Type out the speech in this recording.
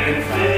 can say.